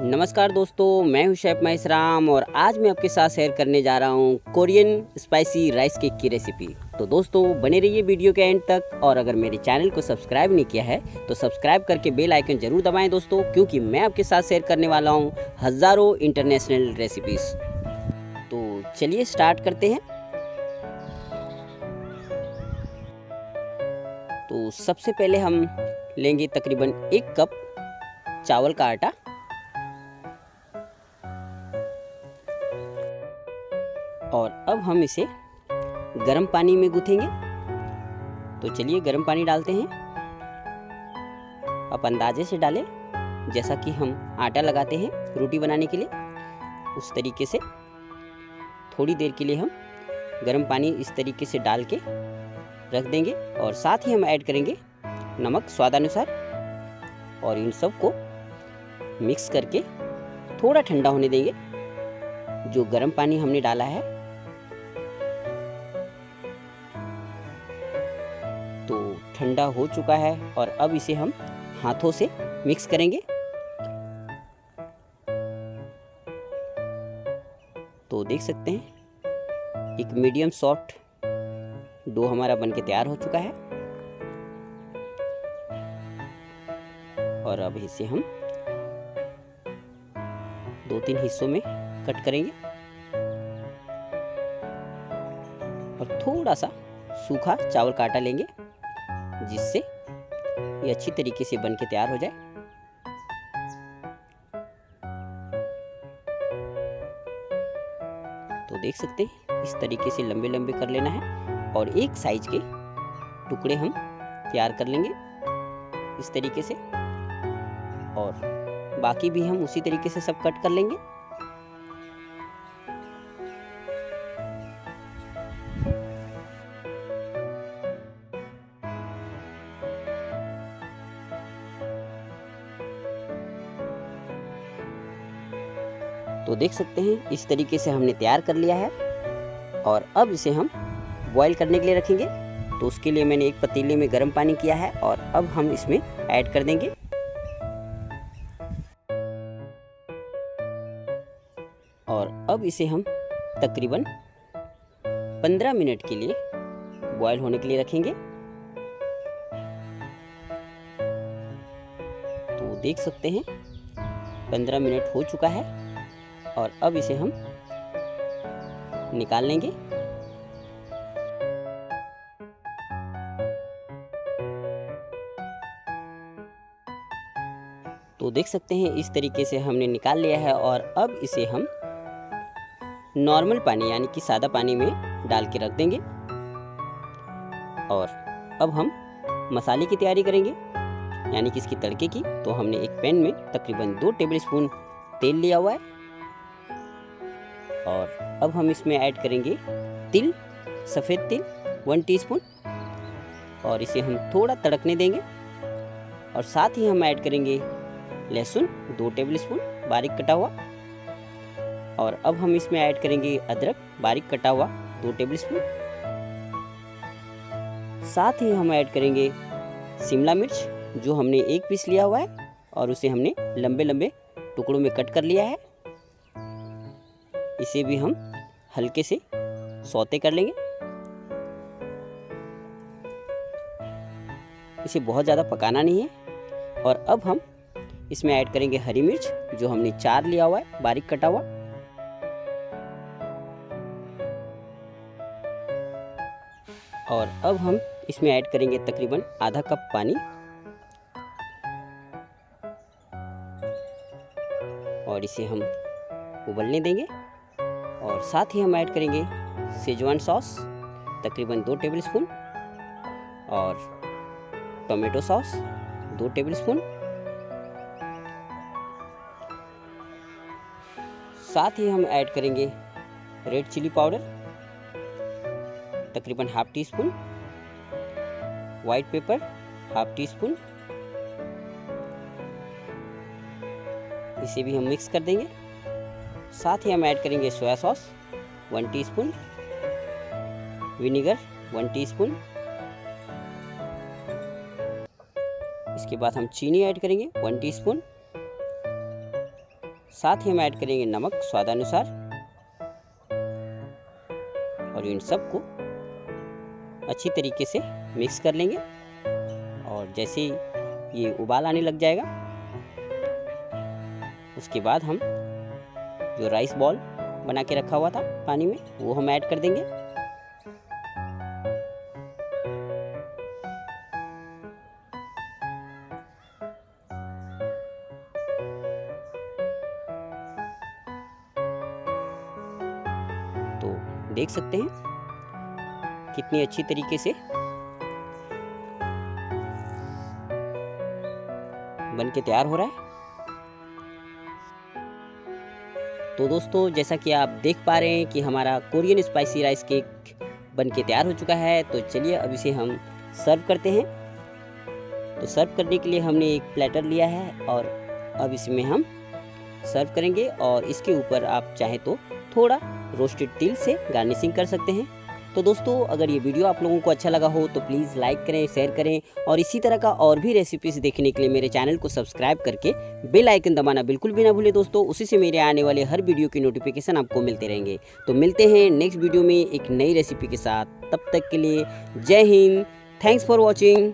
नमस्कार दोस्तों, मैं हूँ शेफ महेश राम और आज मैं आपके साथ शेयर करने जा रहा हूँ कोरियन स्पाइसी राइस केक की रेसिपी तो दोस्तों, बने रहिए वीडियो के एंड तक और अगर मेरे चैनल को सब्सक्राइब नहीं किया है तो सब्सक्राइब करके बेल आइकन ज़रूर दबाएँ दोस्तों, क्योंकि मैं आपके साथ शेयर करने वाला हूँ हज़ारों इंटरनेशनल रेसिपीज़ तो चलिए स्टार्ट करते हैं। तो सबसे पहले हम लेंगे तकरीबन एक कप चावल का आटा। हम इसे गर्म पानी में गूँथेंगे। तो चलिए गर्म पानी डालते हैं। आप अंदाजे से डालें, जैसा कि हम आटा लगाते हैं रोटी बनाने के लिए। उस तरीके से, थोड़ी देर के लिए हम गर्म पानी इस तरीके से डाल के रख देंगे और साथ ही हम ऐड करेंगे नमक स्वादानुसार और इन सबको मिक्स करके थोड़ा ठंडा होने देंगे। जो गर्म पानी हमने डाला है ठंडा हो चुका है और अब इसे हम हाथों से मिक्स करेंगे। तो देख सकते हैं, एक मीडियम सॉफ्ट डो हमारा बनके तैयार हो चुका है। और अब इसे हम दो तीन हिस्सों में कट करेंगे। और थोड़ा सा सूखा चावल का आटा लेंगे। जिससे ये अच्छी तरीके से बन के तैयार हो जाए। तो देख सकते हैं, इस तरीके से लंबे लंबे कर लेना है और एक साइज़ के टुकड़े हम तैयार कर लेंगे इस तरीके से। और बाकी भी हम उसी तरीके से सब कट कर लेंगे। तो देख सकते हैं, इस तरीके से हमने तैयार कर लिया है। और अब इसे हम बॉईल करने के लिए रखेंगे। तो उसके लिए मैंने एक पतीले में गर्म पानी किया है और अब हम इसमें ऐड कर देंगे। और अब इसे हम तकरीबन 15 मिनट के लिए बॉयल होने के लिए रखेंगे। तो देख सकते हैं 15 मिनट हो चुका है। और अब इसे हम निकाल लेंगे। तो देख सकते हैं, इस तरीके से हमने निकाल लिया है और अब इसे हम नॉर्मल पानी, यानी कि सादा पानी में डाल के रख देंगे। और अब हम मसाले की तैयारी करेंगे, यानी कि इसकी तड़के की। तो हमने एक पैन में तकरीबन दो टेबल स्पून तेल लिया हुआ है। और अब हम इसमें ऐड करेंगे तिल, सफ़ेद तिल, वन टीस्पून, और इसे हम थोड़ा तड़कने देंगे। और साथ ही हम ऐड करेंगे लहसुन, दो टेबल स्पून बारीक कटा हुआ। और अब हम इसमें ऐड करेंगे अदरक, बारीक कटा हुआ, दो टेबल स्पून साथ ही हम ऐड करेंगे शिमला मिर्च, जो हमने एक पीस लिया हुआ है, और उसे हमने लंबे लंबे टुकड़ों में कट कर लिया है। इसे भी हम हल्के से सौते कर लेंगे। इसे बहुत ज़्यादा पकाना नहीं है। और अब हम इसमें ऐड करेंगे हरी मिर्च, जो हमने चार लिया हुआ है, बारीक कटा हुआ। और अब हम इसमें ऐड करेंगे तकरीबन आधा कप पानी। और इसे हम उबलने देंगे। और साथ ही हम ऐड करेंगे सेजवान सॉस तकरीबन दो टेबल स्पून और टोमेटो सॉस दो टेबल स्पून साथ ही हम ऐड करेंगे रेड चिली पाउडर तकरीबन half teaspoon white pepper half teaspoon इसे भी हम मिक्स कर देंगे। साथ ही हम ऐड करेंगे soya sauce, one teaspoon, vinegar, one teaspoon. इसके बाद हम चीनी ऐड करेंगे, वन टीस्पून। साथ ही हम ऐड करेंगे नमक स्वादानुसार। और इन सबको अच्छी तरीके से मिक्स कर लेंगे। और जैसे ही ये उबाल आने लग जाएगा, उसके बाद हम जो राइस बॉल बना के रखा हुआ था पानी में, वो हम ऐड कर देंगे। तो देख सकते हैं कितनी अच्छी तरीके से बन के तैयार हो रहा है। तो दोस्तों, जैसा कि आप देख पा रहे हैं कि हमारा कोरियन स्पाइसी राइस केक बन के तैयार हो चुका है तो चलिए अब इसे हम सर्व करते हैं। तो सर्व करने के लिए हमने एक प्लेटर लिया है और अब इसमें हम सर्व करेंगे और इसके ऊपर आप चाहें तो थोड़ा रोस्टेड तिल से गार्निशिंग कर सकते हैं। तो दोस्तों, अगर ये वीडियो आप लोगों को अच्छा लगा हो तो प्लीज़ लाइक करें शेयर करें और इसी तरह का और भी रेसिपीज़ देखने के लिए मेरे चैनल को सब्सक्राइब करके बेल आइकन दबाना बिल्कुल भी ना भूलें दोस्तों। उसी से मेरे आने वाले हर वीडियो की नोटिफिकेशन आपको मिलते रहेंगे। तो मिलते हैं नेक्स्ट वीडियो में एक नई रेसिपी के साथ। तब तक के लिए जय हिंद। Thanks for watching